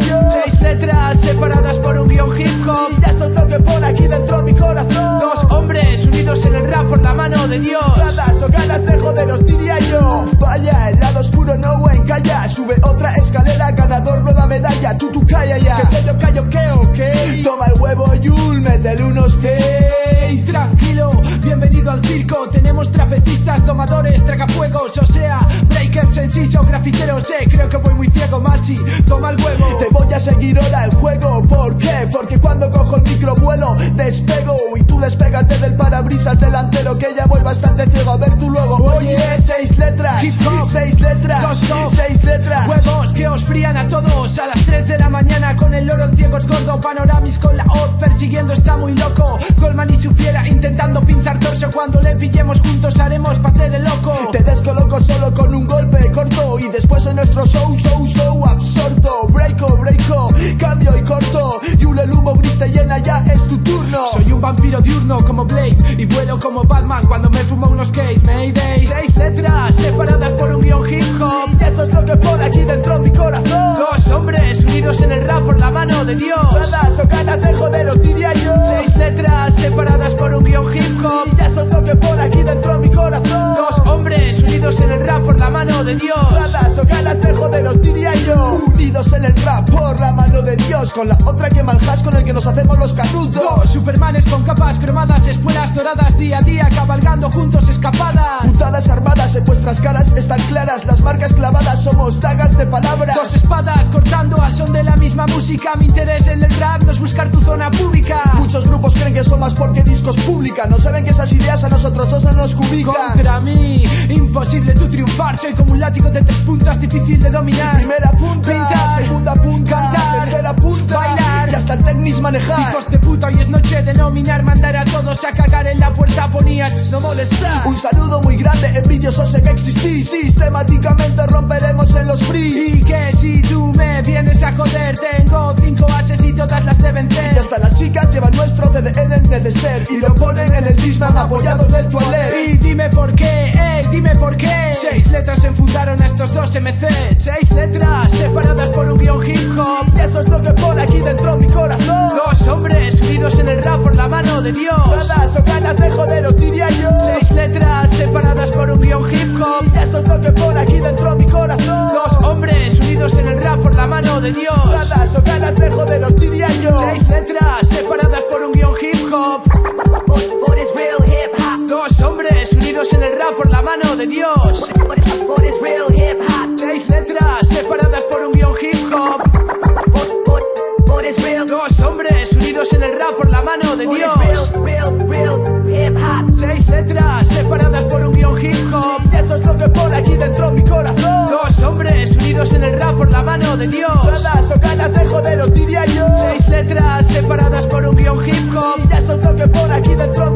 Seis letras separadas por un guion hip hop. Y eso es lo que pone aquí dentro mi corazón. Dos hombres unidos en el rap por la mano de Dios. Todas o ganas de joderos, diría yo. Vaya, el lado oscuro no calla Sube otra escalera, ganador, nueva medalla. Tú, tú, calla ya. Tenemos trapecistas, tomadores, tragafuegos. O sea, breakers, sencillos, grafiteros. Eh, creo que voy muy ciego, Masi. Toma el huevo. Te voy a seguir ahora el juego. ¿Por qué? Porque cuando cojo el micro vuelo, despego. Y tú despégate del parabrisas delantero. Que ya voy bastante ciego. A ver tú luego. Oye, seis letras. Hip hop. Seis letras. Dos, dos. Seis letras. Huevos que os frían a todos a las 3 de la mañana con el loro en ciegos gordo panoramis con la hoz persiguiendo está muy loco Goldman y su fiera intentando pinzar torso cuando le pillemos juntos haremos pate de loco. Te descoloco solo con un golpe corto y después en nuestro show show show absorto. Breako breako cambio y corto. Y un el humo gris te llena ya es tu turno. Soy un vampiro diurno como Blade y vuelo como Batman cuando me fumo unos cakes Mayday. Seis letras separadas por un guion hip hop. Y eso es lo que pone aquí dentro mi corazón. Dos en el rap por la mano de Dios con la otra que maljas con el que nos hacemos los carrutos dos supermanes con capas cromadas espuelas doradas día a día cabalgando juntos escapadas. Punzadas armadas en vuestras caras están claras las marcas clavadas somos dagas de palabras. Dos espadas cortando al son de la misma música mi interés en el rap no es buscar tu zona pública. Muchos grupos creen que son más porque discos publican no saben que esas ideas a nosotros no nos cubican. Contra mí imposible tu triunfar soy como un látigo de tres puntas difícil de dominar. Primera punta manejar. Hijos de puta hoy es noche de nominar mandar a todos a cagar en la puerta ponías no molestar. Un saludo muy grande envidioso sé que existís. Sistemáticamente romperemos en los free. Y que si tú me vienes a joder tengo cinco ases y todas las de vencer y hasta las chicas llevan nuestro CDN en el de ser y lo ponen en el Disman apoyado en el toilet. Y dime por qué ey dime por qué. Seis letras enfundaron a estos dos MC seis letras separadas por un guion hip hop. Y eso es lo que pone aquí dentro Dios. Todas o ganas de joderos diría yo. Seis letras separadas por un guion hip hop. Y eso es lo que pone aquí dentro mi corazón. Dos hombres unidos en el rap por la mano de Dios. Todas o ganas de joderos diría yo. Seis letras separadas por un guion hip hop. What is real hip hop? dos hombres unidos en el rap por la mano de Dios por la mano de Dios. Todas o ganas de joderos diría yo. Seis letras separadas por un guion hip hop. Y eso es lo que pone aquí dentro